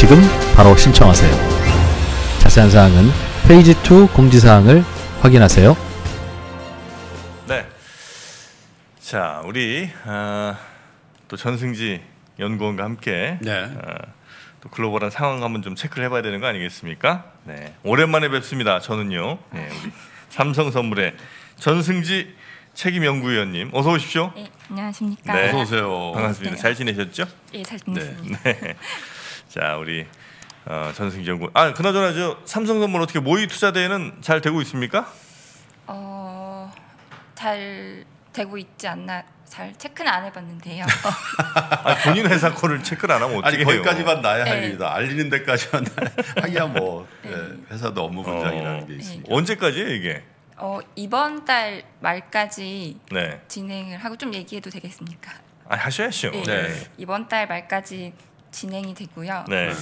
지금 바로 신청하세요. 자세한 사항은 페이지 2 공지사항을 확인하세요. 네. 자, 우리 아, 또 전승지 연구원과 함께 네. 아, 또 글로벌한 상황 한번 좀 체크를 해봐야 되는 거 아니겠습니까? 네. 오랜만에 뵙습니다. 저는요. 네, 우리 삼성 선물의 전승지 책임 연구위원님 어서 오십시오. 네, 안녕하십니까. 네. 어서 오세요. 반갑습니다. 네. 잘 지내셨죠? 예, 잘 지냈습니다. 네. 자, 우리 어, 전승지 연구. 아, 그나저나 저 삼성 선물 어떻게 모의 투자 대회는 잘 되고 있습니까? 어, 잘 되고 있지 않나 잘 체크는 안 해봤는데요. 아, 본인 회사 거를 체크를 안 하면 어떻게 아니 해요? 거기까지만 나야 할 네. 일이다. 알리는 데까지만. 하기야 뭐 예, 회사도 업무 분장이라는 어. 게 있으니까. 언제까지예요 이게? 어, 이번 달 말까지 네. 진행을 하고 좀 얘기해도 되겠습니까? 아, 하셔야죠. 네. 네. 이번 달 말까지 진행이 되고요. 네.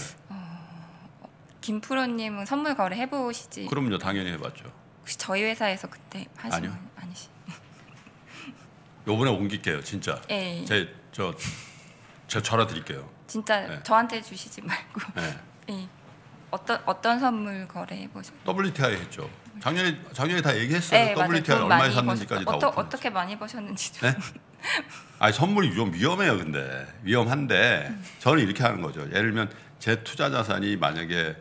김프로님은 선물 거래 해보시지. 그럼요, 당연히 해봤죠. 혹시 저희 회사에서 그때 하신 아니요. 건 아니시? 요번에 옮길게요, 진짜. 예, 제저 제가 전화 드릴게요. 진짜 네. 저한테 주시지 말고. 네. 예. 어떤 어떤 선물 거래 해 보셨? WTI 했죠. 작년에 작년에 다 얘기했어요. 네, 맞아요. WTI 돈 얼마에 샀는지까지 다 어떠. 어떻게 많이 버셨는지 좀. 네? 아니 선물이 좀 위험해요, 근데 위험한데 저는 이렇게 하는 거죠. 예를 들면 제 투자 자산이 만약에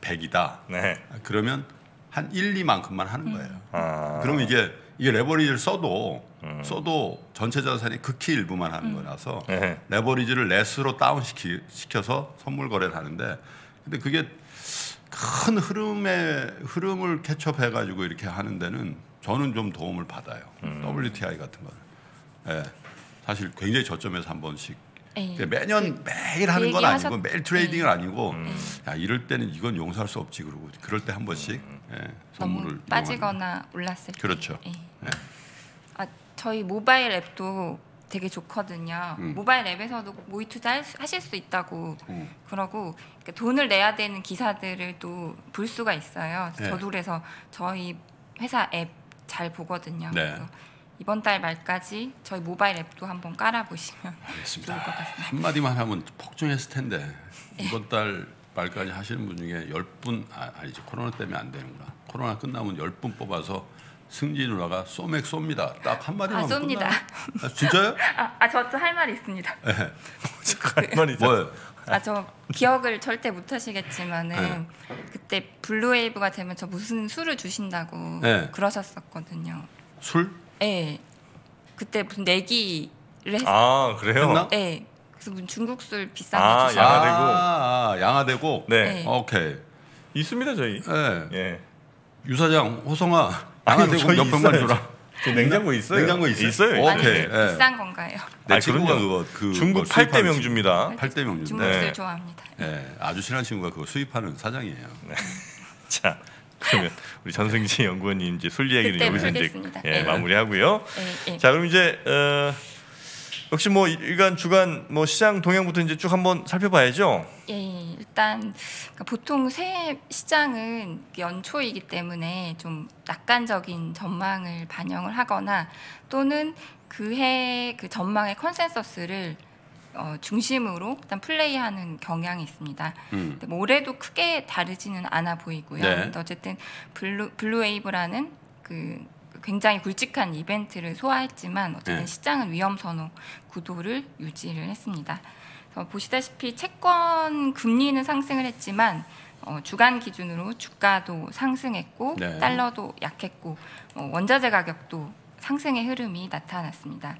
100이다. 네. 그러면 한 1, 2만큼만 하는 거예요. 아. 그러면 이게 이게 레버리지를 써도 음. 써도 전체 자산의 극히 일부만 하는 거라서 네. 레버리지를 레스로 다운 시키, 시켜서 선물 거래를 하는데 근데 그게 큰 흐름의 흐름을 catch up해 가지고 이렇게 하는 데는 저는 좀 도움을 받아요. 음. WTI 같은 거는. 예. 사실 굉장히 저점에서 한 번씩 예. 근데 매년 그- 매일 하는 그 건 아니고 하셨- 매일 trading은 네. 아니고 음. 야 이럴 때는 이건 용서할 수 없지 그러고 그럴 때 한 번씩 예, 선물을 빠지거나 올랐을 때. 그렇죠. 예. 네. 아 저희 모바일 앱도 되게 좋거든요. 음. 모바일 앱에서도 모의 투자 하실 수 있다고 음. 그러고 그러니까 돈을 내야 되는 기사들을 또 볼 수가 있어요. 네. 저도 그래서 저희 회사 앱 잘 보거든요. 네. 이번 달 말까지 저희 모바일 앱도 한번 깔아보시면 알겠습니다. 좋을 것 같습니다. 한마디만 하면 폭증했을 텐데 이번 달 말까지 하시는 분 중에 10분 아, 아니지 코로나 때문에 안 되는구나. 코로나 끝나면 10분 뽑아서 승지 누나가 소맥 쏩니다. 딱 한마디만 아, 하면 쏩니다. 아, 진짜요? 아, 아 저도 할 말이 있습니다. 할 말이죠. 뭐예요? 아 저 기억을 절대 못 하시겠지만은 네. 그때 블루웨이브가 되면 저 무슨 술을 주신다고 네. 그러셨었거든요. 술? 예. 그때 무슨 내기를 했. 아 그래요? 했나? 예. 그래서 무슨 중국 술 비싼 아, 거. 양아대고. 아, 아, 양아대고. 네. 네. 오케이. 있습니다 저희. 예. 예. 유사장 호성아 아니, 저희 몇 병만 있어요. 줘라. 저 냉장고 있어요. 냉장고 있어요? 있어요. 오, 아니 오케이. 그 예. 비싼 건가요? 내 아, 친구가 그럼요. 그거 그 중국 뭐 8대 수입하는 명주입니다. 팔대 명주인데. 중국 술 네. 좋아합니다. 예, 아주 친한 친구가 그거 수입하는 사장이에요. 자 그러면 우리 전승지 연구원님 이제 술 얘기를 그때 여기서 이제. 예, 네. 마무리하고요. 예, 예. 자 그럼 이제 어, 역시 뭐 일간 주간 뭐 시장 동향부터 이제 쭉 한번 살펴봐야죠. 예, 일단 그러니까 보통 새 시장은 연초이기 때문에 좀 낙관적인 전망을 반영을 하거나 또는 그해 그 전망의 consensus를 어, 중심으로 일단 플레이하는 경향이 있습니다. 음. 뭐 올해도 크게 다르지는 않아 보이고요. 네. 어쨌든 blue blue wave라는 그 굉장히 굵직한 이벤트를 소화했지만 어쨌든 네. 시장은 위험 선호 구도를 유지를 했습니다. 보시다시피 채권 금리는 상승을 했지만 어, 주간 기준으로 주가도 상승했고 네. 달러도 약했고 어, 원자재 가격도 상승의 흐름이 나타났습니다.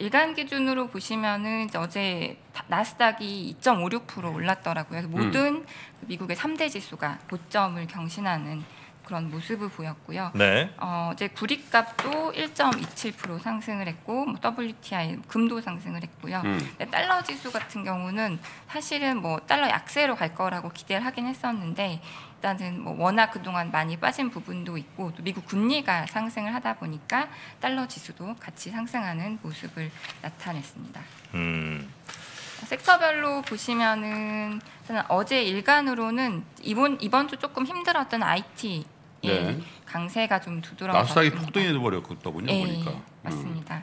일간 기준으로 보시면은 어제 다- 나스닥이 2.56% 올랐더라고요. 그래서 모든 미국의 3대 지수가 고점을 경신하는 그런 모습을 보였고요. 네. 어, 이제 구리값도 1.27% 상승을 했고 뭐 WTI 금도 상승을 했고요. 음. 달러 지수 같은 경우는 사실은 뭐 달러 약세로 갈 거라고 기대를 하긴 했었는데 일단은 뭐 워낙 그동안 많이 빠진 부분도 있고 또 미국 금리가 상승을 하다 보니까 달러 지수도 같이 상승하는 모습을 나타냈습니다. 음. 섹터별로 보시면은 어제 일간으로는 이번 이번 주 조금 힘들었던 IT의 네. 강세가 좀 두드러졌습니다. 나스닥이 폭등해 버렸거든요. 예, 보니까. 음. 맞습니다.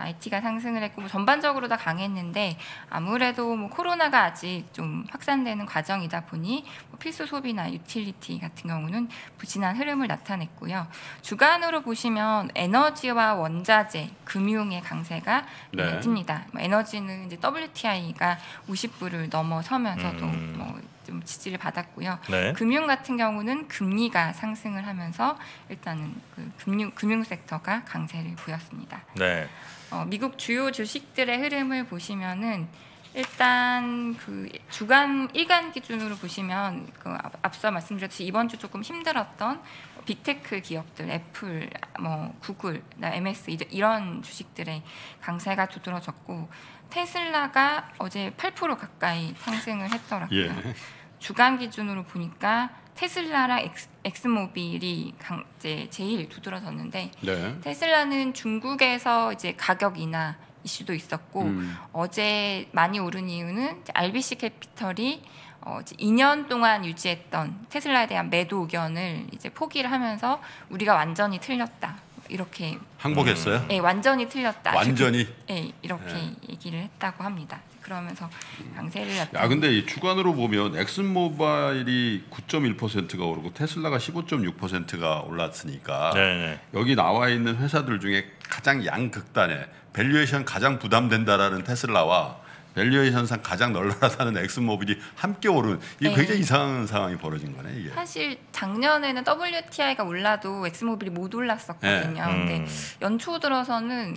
IT가 상승을 했고 뭐 전반적으로 다 강했는데 아무래도 뭐 코로나가 아직 좀 확산되는 과정이다 보니 뭐 필수 소비나 유틸리티 같은 경우는 부진한 흐름을 나타냈고요. 주간으로 보시면 에너지와 원자재, 금융의 강세가 네. 네. 듭니다. 뭐 에너지는 이제 WTI가 50불을 넘어서면서도 음. 뭐좀 지지를 받았고요. 네. 금융 같은 경우는 금리가 상승을 하면서 일단은 그 금융 금융 섹터가 강세를 보였습니다. 네. 어, 미국 주요 주식들의 흐름을 보시면은 일단 그 주간 일간 기준으로 보시면 그 앞- 앞서 말씀드렸듯이 이번 주 조금 힘들었던 big tech 기업들 애플 뭐 구글 나 MS 이런 주식들의 강세가 두드러졌고 테슬라가 어제 8% 가까이 상승을 했더라고요. 예. 주간 기준으로 보니까 테슬라랑 엑스, 엑손모빌이 강, 이제 제일 두드러졌는데 네. 테슬라는 중국에서 이제 가격 인하 이슈도 있었고 음. 어제 많이 오른 이유는 RBC 캐피털이 어, 이제 2년 동안 유지했던 테슬라에 대한 매도 의견을 이제 포기를 하면서 우리가 완전히 틀렸다 이렇게 항복했어요. 예, 완전히 틀렸다 완전히. 예, 이렇게 얘기를 했다고 합니다. 그러면서 강세를 야, 근데 이 주간으로 보면 엑손모빌이 9.1%가 오르고 테슬라가 15.6%가 올랐으니까 네. 네. 여기 나와 있는 회사들 중에 가장 양극단에 valuation 가장 부담된다라는 테슬라와 valuation상 가장 널널하다는 엑손모빌이 함께 오른 이게 네. 굉장히 이상한 상황이 벌어진 거네 이게. 사실 작년에는 WTI가 올라도 엑손모빌이 못 올랐었거든요. 네. 근데 음. 연초 들어서는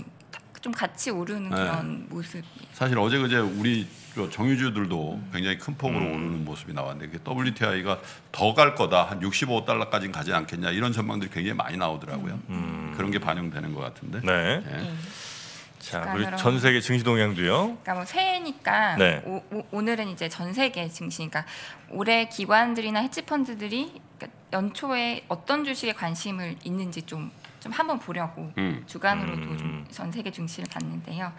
좀 같이 오르는 네. 그런 모습이 사실 어제 그제 우리 저 정유주들도 굉장히 큰 폭으로 오르는 모습이 나왔는데 그 WTI가 더 갈 거다 한 65달러까지는 가지 않겠냐 이런 전망들이 굉장히 많이 나오더라고요. 그런 게 반영되는 것 같은데. 네. 예. 예. 자, 주간으로. 우리 전 세계 증시 동향도요. 그러니까 뭐 새해니까 네. 오, 늘은 이제 전 세계 증시, 그러니까 올해 기관들이나 헤지펀드들이 그러니까 연초에 어떤 주식에 관심을 있는지 좀 좀 한번 보려고 음. 주간으로도 음. 좀전 세계 증시를 봤는데요.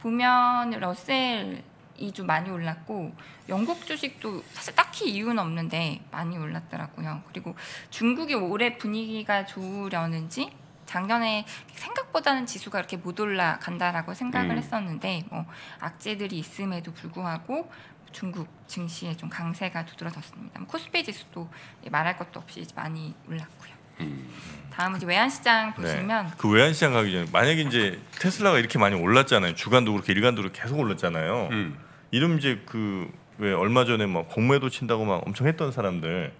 보면 러셀 이좀 많이 올랐고 영국 주식도 사실 딱히 이유는 없는데 많이 올랐더라고요. 그리고 중국이 올해 분위기가 좋으려는지 작년에 생각보다는 지수가 이렇게 못 올라간다라고 생각을 음. 했었는데 뭐 악재들이 있음에도 불구하고 중국 증시에 좀 강세가 두드러졌습니다. 뭐 코스피 지수도 말할 것도 없이 많이 올랐고요. 음. 다음은 이제 외환시장 네. 보시면 그 외환시장 가기 전에 만약에 이제 테슬라가 이렇게 많이 올랐잖아요. 주간도 그렇게 일간도 그렇게 계속 올랐잖아요. 음. 이름 이제 그 왜 얼마 전에 막 공매도 친다고 막 엄청 했던 사람들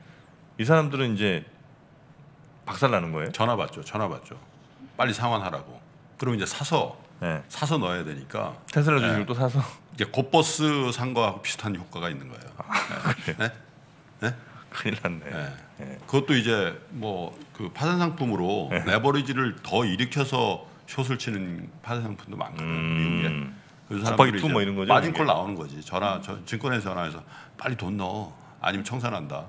이 사람들은 이제 박살 나는 거예요. 전화 받죠. 전화 받죠. 빨리 상환하라고. 그럼 이제 사서 네. 사서 넣어야 되니까 테슬라 네. 주식을 또 사서 이제 곱버스 산 거하고 비슷한 효과가 있는 거예요. 네. 네? 큰일 났네. 네. 네. 그것도 이제 뭐 그 파생 상품으로 네. leverage를 더 일으켜서 숏을 치는 파생 상품도 많거든요. 미국에. 음. 그래서 투 이제 뭐 이런 거죠, margin call? 나오는 거지. 전화 저, 증권에 전화해서 빨리 돈 넣어. 아니면 청산한다.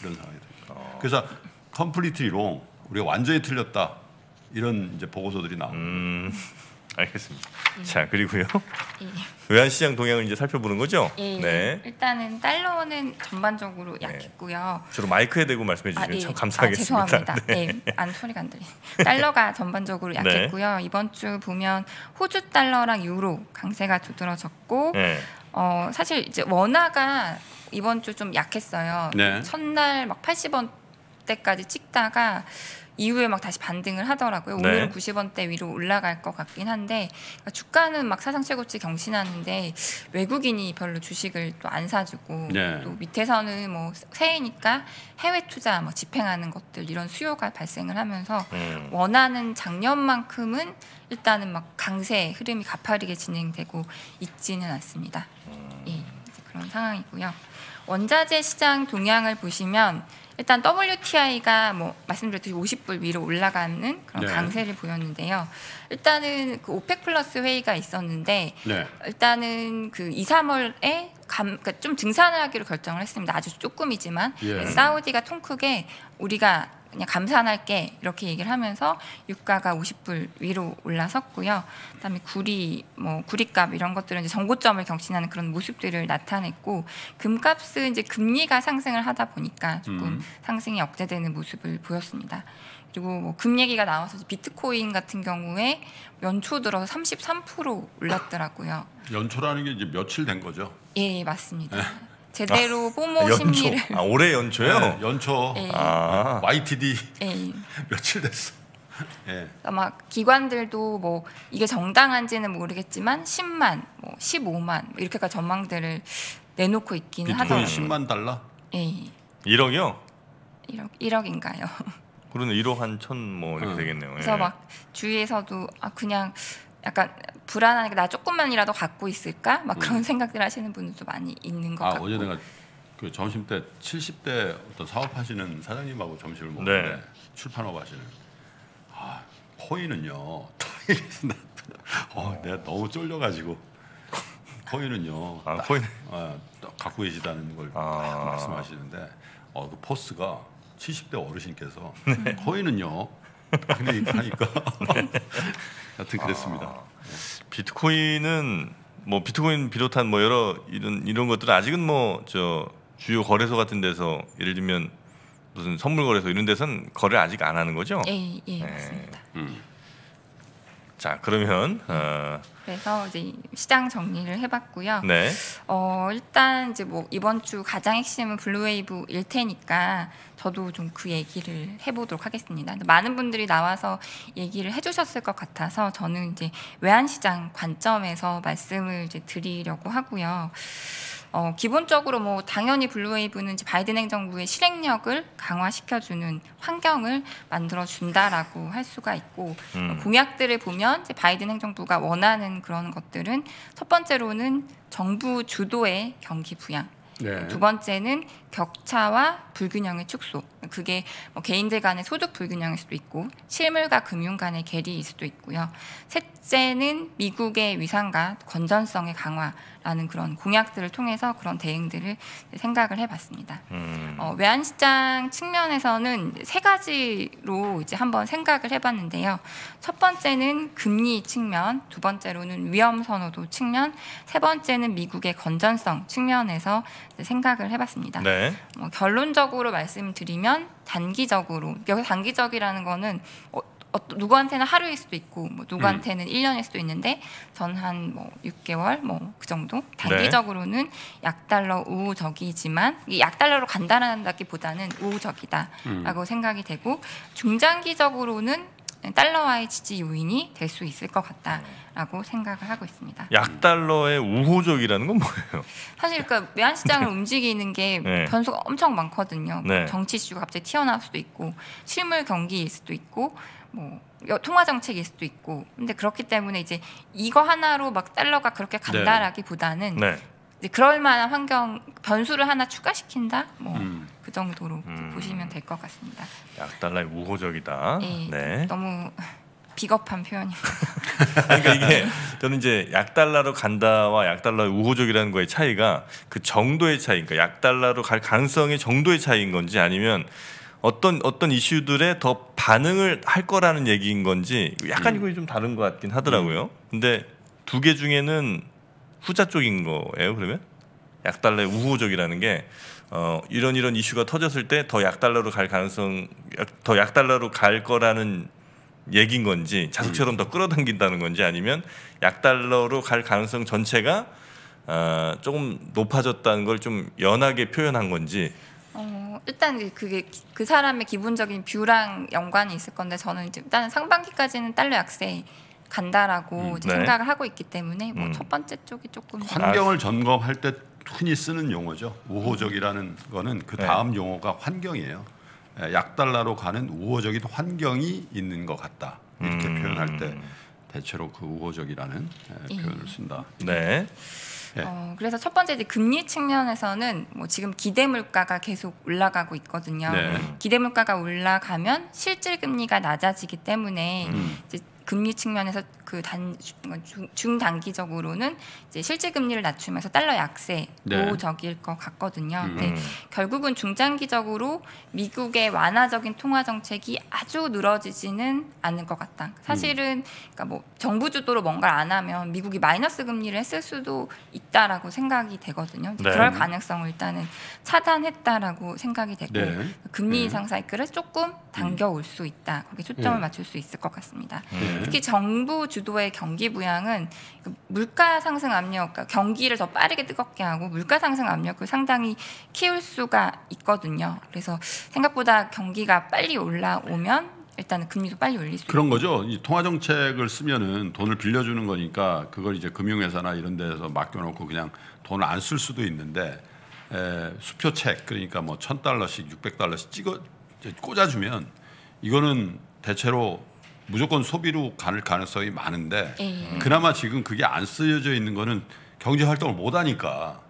이런 상황이 돼요. 어. 그래서 completely wrong 우리가 완전히 틀렸다. 이런 이제 보고서들이 나옵니다. 음. 알겠습니다. 자 그리고요 예. 외환시장 동향을 이제 살펴보는 거죠. 예, 네. 일단은 달러는 전반적으로 약했고요. 주로 마이크에 대고 말씀해 주시면 예. 참 감사하겠습니다. 아, 죄송합니다. 네. 안 소리가 안 들리. 달러가 전반적으로 네. 약했고요. 이번 주 보면 호주 달러랑 유로 강세가 두드러졌고 네. 어, 사실 이제 원화가 이번 주 좀 약했어요. 네. 첫날 막 80원 대까지 찍다가 이후에 막 다시 반등을 하더라고요. 네. 오늘은 90원대 위로 올라갈 것 같긴 한데 그러니까 주가는 막 사상 최고치 경신하는데 외국인이 별로 주식을 또 안 사주고 네. 또 밑에서는 뭐 새해니까 해외 투자 뭐 집행하는 것들 이런 수요가 발생을 하면서 음. 원하는 작년만큼은 일단은 막 강세 흐름이 가파르게 진행되고 있지는 않습니다. 예, 이제 그런 상황이고요. 원자재 시장 동향을 보시면 일단 WTI가 뭐 말씀드렸듯이 50불 위로 올라가는 그런 네. 강세를 보였는데요. 일단은 그 오펙 플러스 회의가 있었는데 네. 일단은 그 2, 3월에 감, 그러니까 좀 증산을 하기로 결정을 했습니다. 아주 조금이지만 예. 사우디가 통 크게 우리가 그냥 감산할게 이렇게 얘기를 하면서 유가가 50불 위로 올라섰고요. 그다음에 구리 뭐 구리값 이런 것들은 이제 정고점을 경신하는 그런 모습들을 나타냈고 금값은 이제 금리가 상승을 하다 보니까 조금 음. 상승이 억제되는 모습을 보였습니다. 그리고 뭐 금 얘기가 나와서 비트코인 같은 경우에 연초 들어서 33% 올랐더라고요. 연초라는 게 이제 며칠 된 거죠. 예, 맞습니다. 제대로 뽀모 연초. 심리를 아 올해 연초요? 네, 연초 예. 아 YTD 예. 며칠 됐어. 예. 아마 기관들도 뭐 이게 정당한지는 모르겠지만 10만, 뭐 15만 이렇게까지 전망들을 내놓고 있기는 비트코인 하더라고요. 10만 달러. 예, 1억이요? 1억, 1억인가요? 그러네 1억 한 천 뭐 이렇게 음. 되겠네요. 그래서 예. 막 주위에서도 아 그냥 약간 불안하게 나 조금만이라도 갖고 있을까? 막 그런 생각들 하시는 분들도 많이 있는 것 음. 아 같고. 어제 내가 그 점심 때 70대 어떤 사업하시는 사장님하고 점심을 먹는데 네. 출판업 하시는 아 코인은요 타일에서 나- 어 내가 너무 쫄려가지고 코인은요 아, 딱, 코인. 아, 딱 갖고 계시다는 걸 아. 딱 말씀하시는데 어 그 포스가 70대 어르신께서 네. 코인은요 딱 하니까 하여튼 그랬습니다. 아. 비트코인은 뭐 비트코인 비롯한 뭐 여러 이런 이런 것들은 아직은 뭐 저 주요 거래소 같은 데서 예를 들면 무슨 선물 거래소 이런 데선 거래 아직 안 하는 거죠? 예, 예, 네. 맞습니다. 음. 자 그러면 어, 그래서 이제 시장 정리를 해봤고요. 네 어, 일단 이제 뭐 이번 주 가장 핵심은 blue wave일 테니까 저도 좀 그 얘기를 해보도록 하겠습니다. 많은 분들이 나와서 얘기를 해주셨을 것 같아서 저는 이제 외환 시장 관점에서 말씀을 이제 드리려고 하고요. 어, 기본적으로 뭐 당연히 블루웨이브는 이제 바이든 행정부의 실행력을 강화시켜주는 환경을 만들어 준다라고 할 수가 있고 음. 공약들을 보면 이제 바이든 행정부가 원하는 그런 것들은 첫 번째로는 정부 주도의 경기 부양. 네. 두 번째는 격차와 불균형의 축소. 그게 뭐 개인들 간의 소득 불균형일 수도 있고 실물과 금융 간의 괴리일 수도 있고요. 셋째는 미국의 위상과 건전성의 강화 라는 그런 공약들을 통해서 그런 대응들을 생각을 해봤습니다. 음. 어, 외환시장 측면에서는 세 가지로 이제 한번 생각을 해봤는데요. 첫 번째는 금리 측면, 두 번째로는 위험 선호도 측면, 세 번째는 미국의 건전성 측면에서 생각을 해봤습니다. 네뭐 결론적으로 말씀드리면 단기적으로 여기 단기적이라는 거는 어, 어, 누구한테는 하루일 수도 있고 뭐 누구한테는 일 1년일 수도 있는데 저는 한뭐 6개월 뭐 그 정도 단기적으로는 약달러 우호적이지만 이 약달러로 간다라기보다는 우호적이다라고 생각이 되고 중장기적으로는 달러와의 지지 요인이 될 수 있을 것 같다라고 생각을 하고 있습니다. 약달러의 우호적이라는 건 뭐예요? 사실 그러니까 외환 시장을 움직이는 게 네. 변수가 엄청 많거든요. 뭐 네. 정치 이슈가 갑자기 튀어나올 수도 있고 실물 경기일 수도 있고 뭐 여- 통화 정책일 수도 있고. 근데 그렇기 때문에 이제 이거 하나로 막 달러가 그렇게 간다라기보다는 네 이제 그럴 만한 환경 변수를 하나 추가시킨다. 뭐그 음. 정도로 음. 보시면 될 것 같습니다. 약달러의 우호적이다. 예, 네. 너무 비겁한 표현입니다. 그러니까 이게 저는 이제 약달러로 간다와 약달러의 우호적이라는 거의 차이가 그 정도의 차이, 그러니까 약달러로 갈 가능성의 정도의 차이인 건지 아니면 어떤 어떤 이슈들에 더 반응을 할 거라는 얘기인 건지 약간 음. 이거 좀 다른 것 같긴 하더라고요. 근데 두 개 중에는 후자 쪽인 거예요. 그러면 약달러의 우호적이라는 게 어, 이런 이런 이슈가 터졌을 때 더 약달러로 갈 가능성, 약- 더 약달러로 갈 거라는 얘기인 건지 자숙처럼 더 끌어당긴다는 건지 아니면 약달러로 갈 가능성 전체가 어, 조금 높아졌다는 걸 좀 연하게 표현한 건지 어, 일단 그게 기- 그 사람의 기본적인 뷰랑 연관이 있을 건데 저는 이제 일단 상반기까지는 달러 약세 간다라고 음, 네. 생각을 하고 있기 때문에 뭐 음. 첫 번째 쪽이 조금 더- 환경을 점검할 때 흔히 쓰는 용어죠. 우호적이라는 거는 그 네. 다음 용어가 환경이에요. 예, 약달러로 가는 우호적인 환경이 있는 것 같다. 이렇게 음. 표현할 때 대체로 그 우호적이라는 예, 예. 표현을 쓴다. 네. 예. 어, 그래서 첫 번째 이제 금리 측면에서는 뭐 지금 기대 물가가 계속 올라가고 있거든요. 네. 기대 물가가 올라가면 실질 금리가 낮아지기 때문에 음. 이제 금리 측면에서 그단 중단기적으로는 이제 실질 금리를 낮추면서 달러 약세로 네. 적일 것 같거든요. 음. 근데 결국은 중장기적으로 미국의 완화적인 통화 정책이 아주 늘어지지는 않을 것 같다. 사실은 그러니까 뭐 정부 주도로 뭔가를 안 하면 미국이 마이너스 금리를 했을 수도 있다라고 생각이 되거든요. 네. 그럴 가능성을 일단은 차단했다라고 생각이 되고 네. 금리 네. 인상 사이클을 조금 당겨올 수 있다. 거기에 초점을 네. 맞출 수 있을 것 같습니다. 네. 특히 정부 주도의 경기 부양은 그 물가 상승 압력, 그러니까 경기를 더 빠르게 뜨겁게 하고 물가 상승 압력을 상당히 키울 수가 있거든요. 그래서 생각보다 경기가 빨리 올라오면 일단은 금리도 빨리 올릴 수 그런 거죠. 이 통화 정책을 쓰면은 돈을 빌려주는 거니까 그걸 이제 금융회사나 이런 데서 맡겨놓고 그냥 돈을 안 쓸 수도 있는데 에, 수표 책 그러니까 뭐 천 달러씩 육백 달러씩 찍어 꽂아주면 이거는 대체로 무조건 소비로 갈 가능성이 많은데 예. 그나마 지금 그게 안 쓰여져 있는 거는 경제 활동을 못 하니까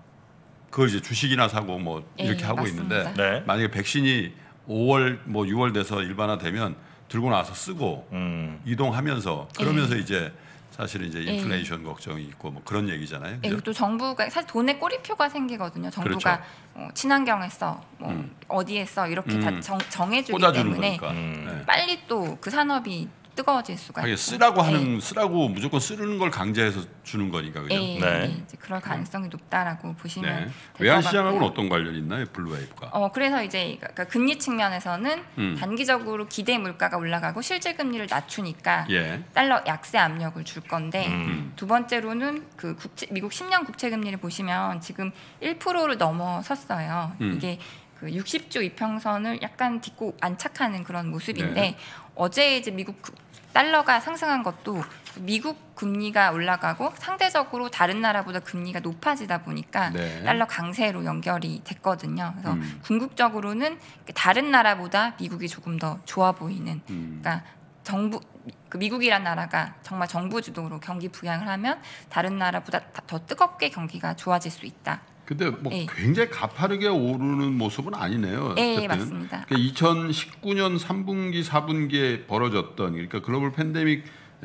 그걸 이제 주식이나 사고 뭐 이렇게 예, 하고 맞습니다. 있는데 네. 만약에 백신이 5월 뭐 6월 돼서 일반화되면 들고 나서 쓰고 음. 이동하면서 그러면서 이제 사실은 이제 예. 인플레이션 걱정이 있고 뭐 그런 얘기잖아요. 예, 그죠? 또 정부가 사실 돈에 꼬리표가 생기거든요. 정부가 그렇죠. 어, 친환경에 써, 뭐 음. 어디에 써 이렇게 음. 다 정, 정해주기 때문에 거니까. 음. 네. 빨리 또 그 산업이 뜨거워질 수가 있고. 쓰라고 예. 하는 쓰라고 무조건 쓰는 걸 강제해서 주는 거니까 그죠? 예, 네. 예, 이제 그럴 가능성이 높다라고 보시면 네. 외환 시장하고는. 어떤 관련이 있나요? blue wave가. 어 그래서 이제 그러니까 금리 측면에서는 음. 단기적으로 기대 물가가 올라가고 실질 금리를 낮추니까 예. 달러 약세 압력을 줄 건데 음. 두 번째로는 그 국채, 미국 10년 국채 금리를 보시면 지금 1%를 넘어섰어요. 음. 이게 그 60주 이평선을 약간 딛고 안착하는 그런 모습인데 네. 어제 이제 미국 그 달러가 상승한 것도 미국 금리가 올라가고 상대적으로 다른 나라보다 금리가 높아지다 보니까 네. 달러 강세로 연결이 됐거든요. 그래서 음. 궁극적으로는 다른 나라보다 미국이 조금 더 좋아 보이는 음. 그러니까 정부 그 미국이란 나라가 정말 정부 주도로 경기 부양을 하면 다른 나라보다 다- 더 뜨겁게 경기가 좋아질 수 있다. 근데 뭐 예. 굉장히 가파르게 오르는 모습은 아니네요. 예, 어쨌든. 맞습니다. 그러니까 2019년 3분기, 4분기에 벌어졌던 그러니까 글로벌 팬데믹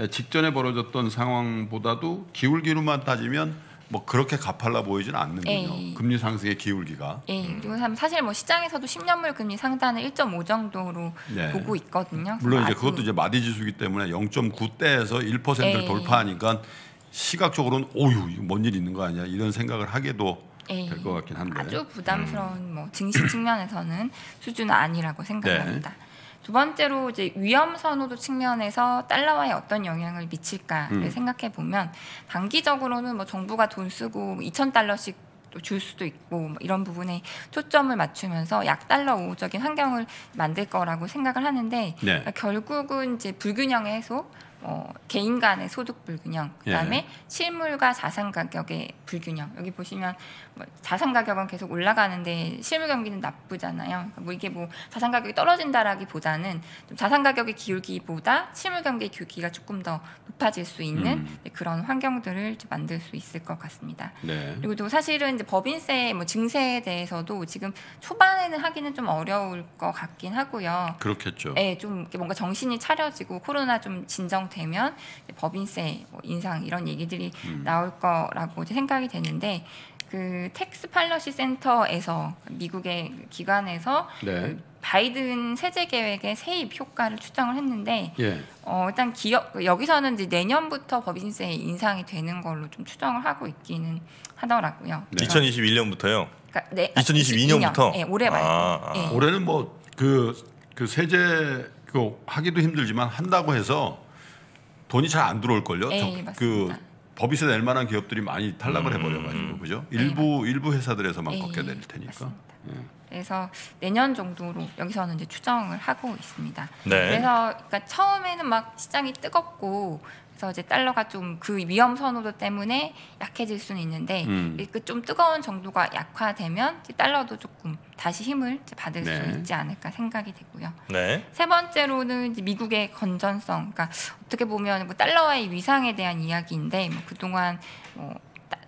직전에 벌어졌던 상황보다도 기울기로만 따지면 뭐 그렇게 가팔라 보이지는 않는군요. 예. 금리 상승의 기울기가. 예, 그리고 참 사실 뭐 시장에서도 10년물 금리 상단을 1.5 정도로 네. 보고 있거든요. 물론 이제 그것도 이제 마디 지수기 때문에 0.9대에서 1%를 예. 돌파하니까 시각적으로는 오유 뭔 일 있는 거 아니야 이런 생각을 하게도 예, 될 것 같긴 한데. 아주 부담스러운 뭐 증시 측면에서는 수준은 아니라고 네. 생각합니다. 두 번째로 이제 위험 선호도 측면에서 달러와의 어떤 영향을 미칠까를 음. 생각해 보면 단기적으로는 뭐 정부가 돈 쓰고 2천 달러씩 또줄 수도 있고 뭐 이런 부분에 초점을 맞추면서 약달러 우호적인 환경을 만들 거라고 생각을 하는데 네. 그러니까 결국은 이제 불균형의 해소, 어, 개인 간의 소득 불균형, 그다음에 예. 실물과 자산 가격의 불균형. 여기 보시면 뭐 자산 가격은 계속 올라가는데 실물 경기는 나쁘잖아요. 그러니까 뭐 이게 뭐 자산 가격이 떨어진다라기보다는 좀 자산 가격의 기울기보다 실물 경기의 기울기가 조금 더 높아질 수 있는 음. 그런 환경들을 만들 수 있을 것 같습니다. 네. 그리고 또 사실은 이제 법인세, 뭐 증세에 대해서도 지금 초반에는 하기는 좀 어려울 것 같긴 하고요. 그렇겠죠. 예, 좀 뭔가 정신이 차려지고 코로나 좀 진정 되면 법인세 뭐 인상 이런 얘기들이 음. 나올 거라고 생각이 되는데 그 Tax Policy Center에서 미국의 그 기관에서 네. 그 바이든 세제 계획의 세입 효과를 추정을 했는데 예. 어, 일단 기업 여기서는 이제 내년부터 법인세 인상이 되는 걸로 좀 추정을 하고 있기는 하더라고요. 네. 2021년부터요. 그러니까 네, 2022년 부터? 예, 올해 말고. 아, 아. 예. 올해는 뭐그그 세제 그 하기도 힘들지만 한다고 해서 돈이 잘 안 들어올 걸요. 예, 그 맞습니다. 법인세 낼 만한 기업들이 많이 탈락을 음, 해버려 가지고 음. 그죠? 네, 일부 일부 회사들에서만 예, 걷게 될 테니까. 맞습니다. 예. 그래서 내년 정도로 여기서는 이제 추정을 하고 있습니다. 네. 그래서 그러니까 처음에는 막 시장이 뜨겁고 그래서 이제 달러가 좀 그 위험 선호도 때문에 약해질 수는 있는데 음. 그좀 뜨거운 정도가 약화되면 달러도 조금 다시 힘을 받을 네. 수 있지 않을까 생각이 되고요. 네. 세 번째로는 미국의 건전성, 그러니까 어떻게 보면 뭐 달러와의 위상에 대한 이야기인데 뭐 그동안 뭐 따-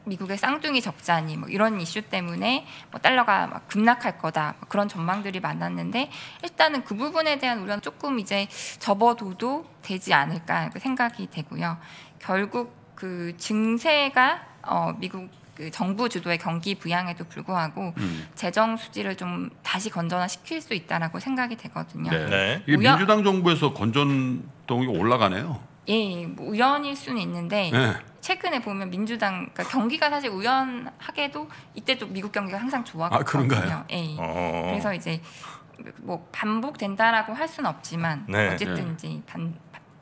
미국의 쌍둥이 적자니 뭐 이런 이슈 때문에 뭐 달러가 막 급락할 거다 뭐 그런 전망들이 많았는데 일단은 그 부분에 대한 우려는 조금 이제 접어둬도 되지 않을까 그 생각이 되고요. 결국 그 증세가 어 미국 그 정부 주도의 경기 부양에도 불구하고 음. 재정 수지를 좀 다시 건전화 시킬 수 있다라고 생각이 되거든요. 네. 네. 이게 민주당 정부에서 건전동이 올라가네요. 예, 뭐 우연일 수는 있는데 네. 최근에 보면 민주당 그러니까 경기가 사실 우연하게도 이때 좀 미국 경기가 항상 좋았거든요. 아, 그런가요? 예. 어. 그래서 이제 뭐 반복된다라고 할 수는 없지만 네. 어쨌든 네. 이제 반,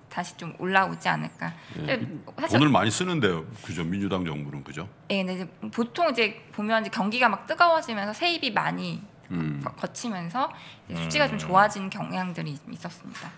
다시 좀 올라오지 않을까. 근데 사실 돈을 많이 쓰는데요. 그죠? 민주당 정부는 그죠? 예, 근데 이제 보통 이제 보면 이제 경기가 막 뜨거워지면서 세입이 많이 음. 거- 거치면서 이제 수지가 좀 음. 좋아진 경향들이 있었습니다.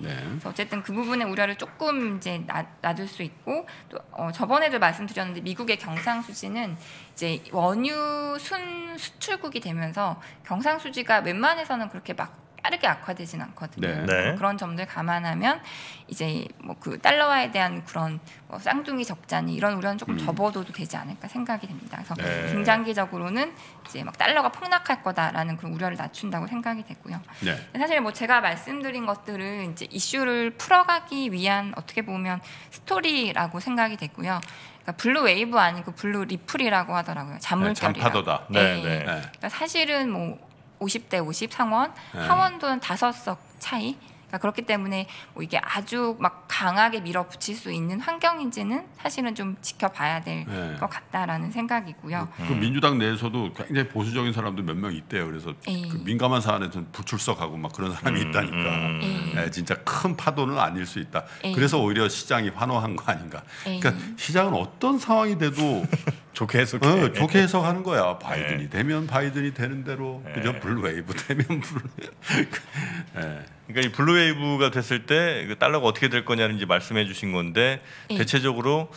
예. 네. 어쨌든 그 부분의 우려를 조금 이제 놔, 놔둘 수 있고 또 어, 저번에도 말씀드렸는데 미국의 경상수지는 이제 원유 순 수출국이 되면서 경상수지가 웬만해서는 그렇게 막 빠르게 악화되진 않거든요. 네. 네. 그런 점들 감안하면 이제 뭐 그 달러화에 대한 그런 뭐 쌍둥이 적자니 이런 우려는 조금 음. 접어둬도 되지 않을까 생각이 됩니다. 그래서 네. 중장기적으로는 이제 막 달러가 폭락할 거다라는 그런 우려를 낮춘다고 생각이 되고요. 네. 사실 뭐 제가 말씀드린 것들은 이제 이슈를 풀어가기 위한 어떻게 보면 스토리라고 생각이 됐고요. 그러니까 blue wave 아니고 blue ripple이라고 하더라고요. 잔물결이라고. 잔파도다. 네, 네. 네. 네. 그러니까 사실은 뭐 50대 50 상원, 네. 하원도는 다섯 석 차이. 그러니까 그렇기 때문에 뭐 이게 아주 막 강하게 밀어붙일 수 있는 환경인지는 사실은 좀 지켜봐야 될것 네. 같다라는 생각이고요. 그 민주당 내에서도 굉장히 보수적인 사람도 몇 명 있대요. 그래서 에이. 그 민감한 사안에서는 불출석하고 막 그런 사람이 음, 있다니까. 음. 에이. 네, 진짜 큰 파도는 아닐 수 있다. 에이. 그래서 오히려 시장이 환호한 거 아닌가. 에이. 그러니까 시장은 어떤 상황이 돼도 좋게 해석해. 어, 좋게 해석하는 거야. 바이든이 네. 되면 바이든이 되는 대로 네. 그죠? blue wave 되면 blue. 네. 그러니까 이 blue wave가 됐을 때그 달러가 어떻게 될 거냐는 이제 말씀해 주신 건데 예. 대체적으로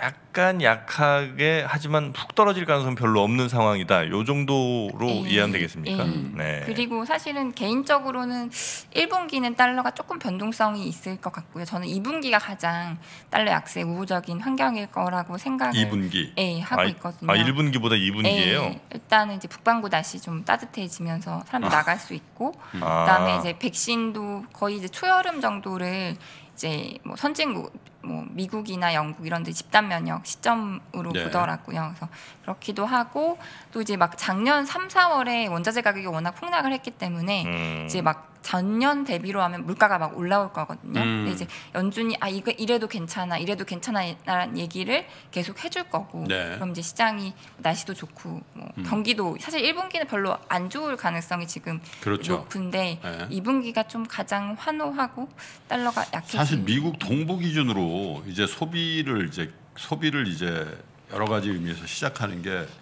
약간 약하게 하지만 푹 떨어질 가능성 은 별로 없는 상황이다. 요 정도로 예. 이해하면 되겠습니까? 예. 네. 그리고 사실은 개인적으로는 1분기는 달러가 조금 변동성이 있을 것 같고요. 저는 2분기가 가장 달러 약세 우호적인 환경일 거라고 생각을 2분기. 예, 하고 아, 있거든요. 아 1분기보다 2분기예요. 예, 일단은 이제 북반구 날씨 좀 따뜻해지면서 사람들 이 나갈 수 있고 아. 그다음에 이제 백신도 거의 이제 초여름 정도를 이제 뭐 선진국 뭐 미국이나 영국 이런 데 집단 면역 시점으로 네. 보더라고요. 그래서 그렇기도 하고 또 이제 막 작년 3, 4월에 원자재 가격이 워낙 폭락을 했기 때문에 음. 이제 막 전년 대비로 하면 물가가 막 올라올 거거든요. 음. 근데 이제 연준이 아 이거 이래도 괜찮아, 이래도 괜찮아라는 얘기를 계속 해줄 거고, 네. 그럼 이제 시장이 날씨도 좋고 뭐 음. 경기도 사실 1분기는 별로 안 좋을 가능성이 지금 그렇죠. 높은데 네. 2분기가 좀 가장 환호하고 달러가 약해지는 사실 미국 동부 기준으로 이제 소비를 이제 소비를 이제 여러 가지 의미에서 시작하는 게그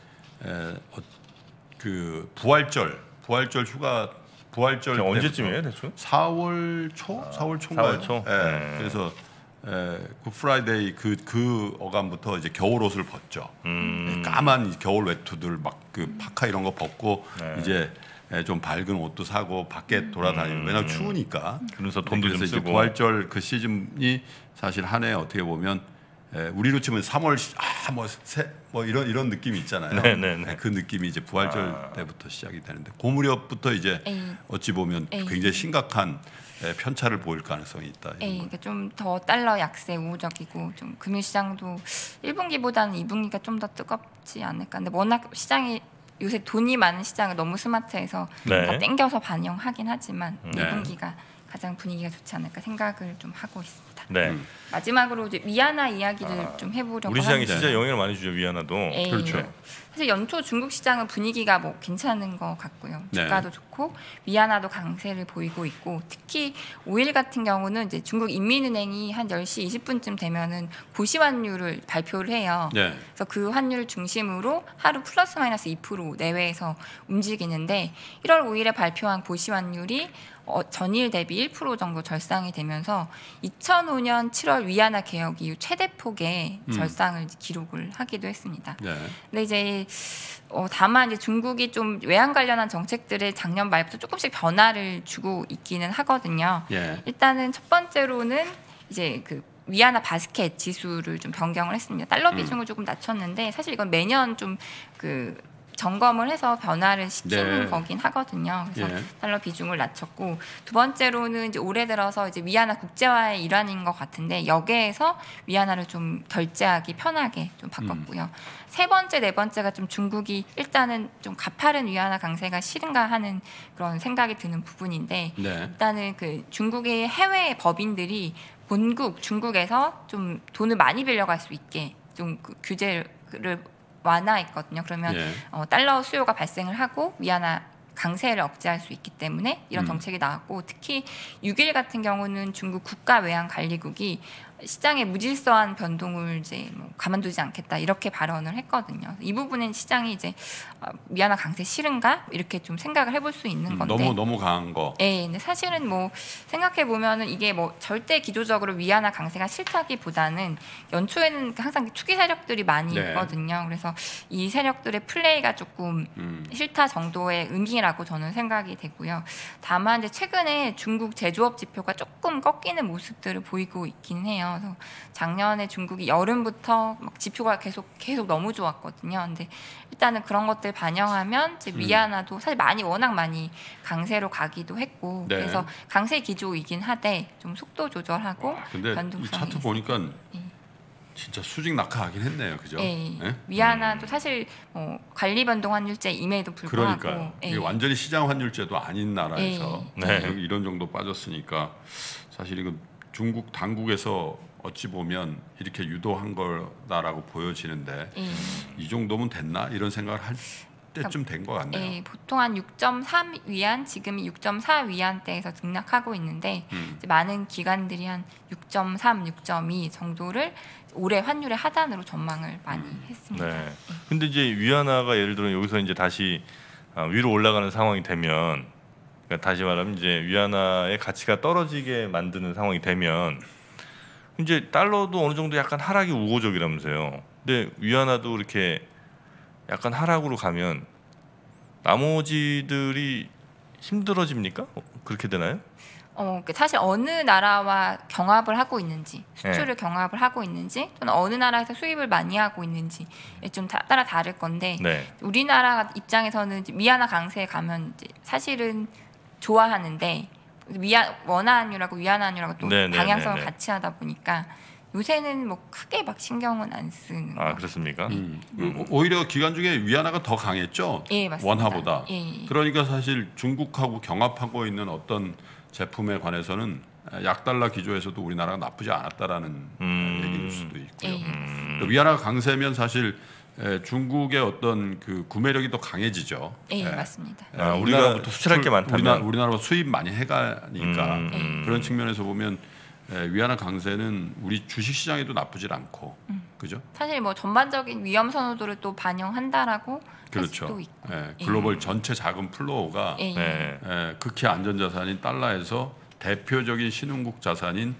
부활절 부활절 휴가 부활절 언제쯤이에요, 대충? 4월 초, 4월 초인가요? 4월 초? 예. 네. 그래서 에, 그 Friday 그 그 어감부터 이제 겨울 옷을 벗죠. 음. 까만 이 겨울 외투들 막 그 파카 이런 거 벗고 네. 이제 에, 좀 밝은 옷도 사고 밖에 돌아다니고 음. 왜냐면 추우니까. 그래서 돈도 그래서 좀 이제 쓰고. 부활절 그 시즌이 사실 한 해 어떻게 보면 에, 우리로 치면 3월 아뭐 뭐 이런 이런 느낌이 있잖아요. 네, 네, 네. 그 느낌이 이제 부활절 아. 때부터 시작이 되는데 그 무렵부터 이제 에이. 어찌 보면 에이. 굉장히 심각한 에, 편차를 보일 가능성이 있다. 이런 예, 거. 그러니까 좀더 달러 약세 우호적이고 좀 금융 시장도 1분기보다는 2분기가 좀 더 뜨겁지 않을까. 근데 워낙 시장이 요새 돈이 많은 시장을 너무 스마트해서 네. 다 땡겨서 반영하긴 하지만 네. 2분기가 가장 분위기가 좋지 않을까 생각을 좀 하고 있습니다. 네. 음. 마지막으로 이제 위안화 이야기를 아, 좀 해보려고 우리 시장이 하는데 진짜 영향을 많이 주죠 위안화도. 예, 그렇죠. 사실 연초 중국 시장은 분위기가 뭐 괜찮은 것 같고요. 네. 주가도 좋고 위안화도 강세를 보이고 있고 특히 5일 같은 경우는 이제 중국 인민은행이 한 10시 20분쯤 되면은 고시 환율을 발표를 해요. 네. 그래서 그 환율 중심으로 하루 플러스 마이너스 2% 내외에서 움직이는데 1월 5일에 발표한 고시 환율이 어, 전일 대비 1% 정도 절상이 되면서 2005년 7월 위안화 개혁 이후 최대 폭의 음. 절상을 기록을 하기도 했습니다. 네. 근데 이제 어, 다만 이제 중국이 좀 외환 관련한 정책들을 작년 말부터 조금씩 변화를 주고 있기는 하거든요. 예. 일단은 첫 번째로는 이제 그 위안화 바스켓 지수를 좀 변경을 했습니다. 달러 비중을 조금 낮췄는데 사실 이건 매년 좀 그 점검을 해서 변화를 시키는 네. 거긴 하거든요. 그래서 예. 달러 비중을 낮췄고 두 번째로는 이제 올해 들어서 이제 위안화 국제화의 일환인 것 같은데 여기에서 위안화를 좀 결제하기 편하게 좀 바꿨고요. 음. 세 번째 네 번째가 좀 중국이 일단은 좀 가파른 위안화 강세가 싫은가 하는 그런 생각이 드는 부분인데 네. 일단은 그 중국의 해외 법인들이 본국 중국에서 좀 돈을 많이 빌려갈 수 있게 좀 그 규제를 완화했거든요. 그러면 예. 어, 달러 수요가 발생을 하고 위안화 강세를 억제할 수 있기 때문에 이런 음. 정책이 나왔고 특히 6일 같은 경우는 중국 국가 외환 관리국이 시장의 무질서한 변동을 이제 뭐 가만두지 않겠다 이렇게 발언을 했거든요. 이 부분은 시장이 이제 어, 위안화 강세 싫은가 이렇게 좀 생각을 해볼 수 있는 음, 건데 너무 너무 강한 거. 예, 근데 사실은 뭐 생각해 보면은 이게 뭐 절대 기조적으로 위안화 강세가 싫다기보다는 연초에는 항상 투기 세력들이 많이 네. 있거든요. 그래서 이 세력들의 플레이가 조금 음. 싫다 정도의 의미라고 저는 생각이 되고요. 다만 이제 최근에 중국 제조업 지표가 조금 꺾이는 모습들을 보이고 있긴 해요. 그래서 작년에 중국이 여름부터 막 지표가 계속 계속 너무 좋았거든요. 근데 일단은 그런 것들 반영하면 이제 음. 위안화도 사실 많이 워낙 많이 강세로 가기도 했고 네. 그래서 강세 기조이긴 하되 좀 속도 조절하고 와, 근데 이 변동성이 차트 있어요. 보니까 예. 진짜 수직 낙하하긴 했네요, 그죠? 예. 예? 위안화도 사실 뭐 관리 변동 환율제임에도 불구하고 그러니까요. 예. 완전히 시장 환율제도 아닌 나라에서 예. 네. 이런 정도 빠졌으니까 사실 이건 중국 당국에서 어찌 보면 이렇게 유도한 거다라고 보여지는데 예. 이 정도면 됐나 이런 생각을 할 때쯤 된 것 같네요. 예, 보통 한 6.3 위안, 지금이 6.4 위안대에서 등락하고 있는데 음. 이제 많은 기관들이 한 6.3, 6.2 정도를 올해 환율의 하단으로 전망을 많이 음. 했습니다. 네. 근데 이제 위안화가 예를 들어 여기서 이제 다시 아, 위로 올라가는 상황이 되면 그러니까 다시 말하면 이제 위안화의 가치가 떨어지게 만드는 상황이 되면 이제 달러도 어느 정도 약간 하락이 우호적이라면서요. 근데 위안화도 이렇게 약간 하락으로 가면 나머지들이 힘들어집니까? 어, 그렇게 되나요? 어, 그 사실 어느 나라와 경합을 하고 있는지, 네. 수출을 경합을 하고 있는지, 또는 어느 나라에서 수입을 많이 하고 있는지에 좀 다- 따라 다를 건데 네. 우리나라 입장에서는 위안화 강세에 가면 이제 사실은 좋아하는데 위안 원화환율하고 위안화환율하고 또 네, 네, 방향성을 네, 네. 같이 하다 보니까 요새는 뭐 크게 막 신경은 안 쓰는 아 거. 그렇습니까? 음. 오- 오히려 기간 중에 위안화가 더 강했죠. 예, 맞습니다. 원화보다. 예, 예. 그러니까 사실 중국하고 경합하고 있는 어떤 제품에 관해서는 약달러 기조에서도 우리나라가 나쁘지 않았다라는 음. 얘기일 수도 있고요. 예. 음, 위안화가 강세면 사실 에, 중국의 어떤 그 구매력이 더 강해지죠. 예, 예. 맞습니다. 에, 아, 우리나라 우리가부터 수출할 게 많다면? 우리나라, 우리나라보다 수입 많이 해가니까 음, 음. 그런 측면에서 보면 에, 위안화 강세는 우리 주식 시장에도 나쁘질 않고 음. 그죠? 사실 뭐 전반적인 위험 선호도를 또 반영한다라고 할 그렇죠. 수도 있고. 예, 예. 글로벌 전체 자금 flow가 예, 예. 네. 에, 극히 안전자산인 달러에서 대표적인 신흥국 자산인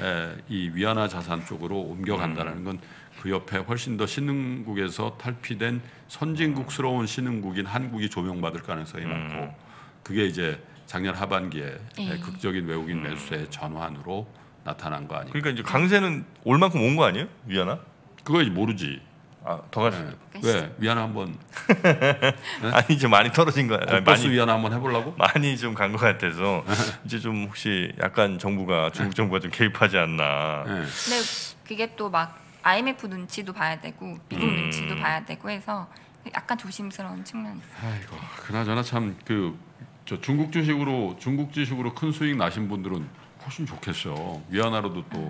에, 이 위안화 자산 쪽으로 옮겨간다는 건 그 옆에 훨씬 더 신흥국에서 탈피된 선진국스러운 신흥국인 한국이 조명받을 가능성이 음. 많고 그게 이제 작년 하반기에 예. 에, 극적인 외국인 매수의 전환으로 나타난 거 아니에요? 그러니까 이제 강세는 올 만큼 온 거 아니에요? 위안화? 그거 이제 모르지. 아, 더 갈. 예. 왜 위안화 한번 아니 이제 많이 떨어진 거야. 아니, 국버스 많이 위안화 한번 해보려고? 많이 좀 간 것 같아서 이제 좀 혹시 약간 정부가 중국 정부가 좀 개입하지 않나. 예. 근데 그게 또 막 IMF 눈치도 봐야 되고 미국 음. 눈치도 봐야 되고 해서 약간 조심스러운 측면이 있어요. 아이고 그나저나 참 그 저 중국 주식으로 중국 주식으로 큰 수익 나신 분들은 훨씬 좋겠어요. 위안화로도 또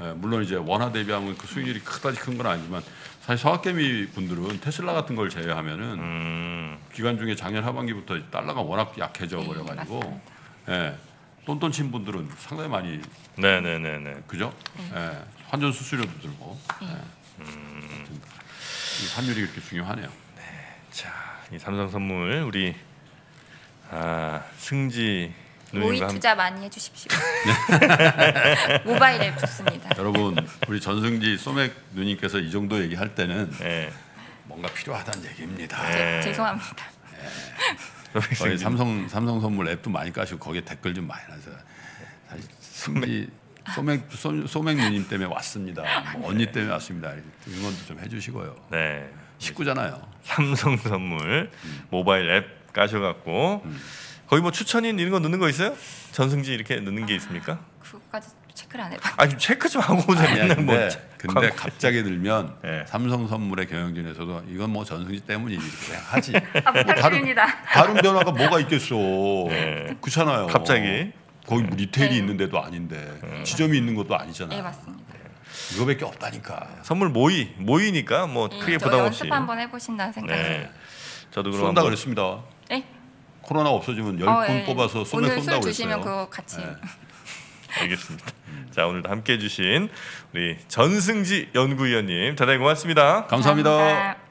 예, 물론 이제 원화 대비하면 그 수익률이 그다지 큰 건 아니지만 사실 서학개미 분들은 테슬라 같은 걸 제외하면은 음, 기간 중에 작년 하반기부터 달러가 워낙 약해져 네, 버려 가지고 맞습니다. 예, 돈돈 친 분들은 상당히 많이 네네네네. 그죠? 예, 환전 수수료도 들고 네. 이 환율이 그렇게 중요하네요. 자, 이 삼성 선물 우리 아, 승지 모의 함- 투자 많이 해주십시오. 모바일 앱 좋습니다. 여러분 우리 전승지 소맥 누님께서 이 정도 얘기할 때는 네. 뭔가 필요하다는 얘기입니다. 네. 제- 죄송합니다. 저희 승지. 삼성 삼성 선물 앱도 많이 까시고 거기에 댓글 좀 많이 나서 사실 승지 소맥 소, 소맥 누님 때문에 왔습니다. 뭐 언니 때문에 왔습니다. 응원도 좀 해주시고요. 네. 식구잖아요. 삼성 선물 모바일 앱 까셔갖고 거기 뭐 추천인 이런 거 넣는 거 있어요? 전승지 이렇게 넣는 게 있습니까? 그거까지 체크를 안 해봐. 아니 좀 체크 좀 하고 오자 맨날 뭐 근데. 갑자기 들면 네. 삼성 선물의 경영진에서도 이건 뭐 전승지 때문이지 하지. 아, 부탁드립니다. 다른 변화가 뭐가 있겠어. 네. 그렇잖아요. 갑자기. 거기 뭐 리테일이 네. 있는 데도 아닌데 지점이 있는 것도 아니잖아. 네 맞습니다. 이거밖에 없다니까. 선물 모의 모이니까 뭐 크게 예, 저 부담 없이. 연습 한번 해보신다는 생각이. 네. 저도 그럼 쏜다 그랬습니다. 네. 코로나 없어지면 열 어, 분 예. 뽑아서 소맥 오늘 쏜다고 술 주시면 그랬어요. 그거 같이. 네. 알겠습니다. 자 오늘도 함께해 주신 우리 전승지 연구위원님 대단히 고맙습니다. 감사합니다. 감사합니다.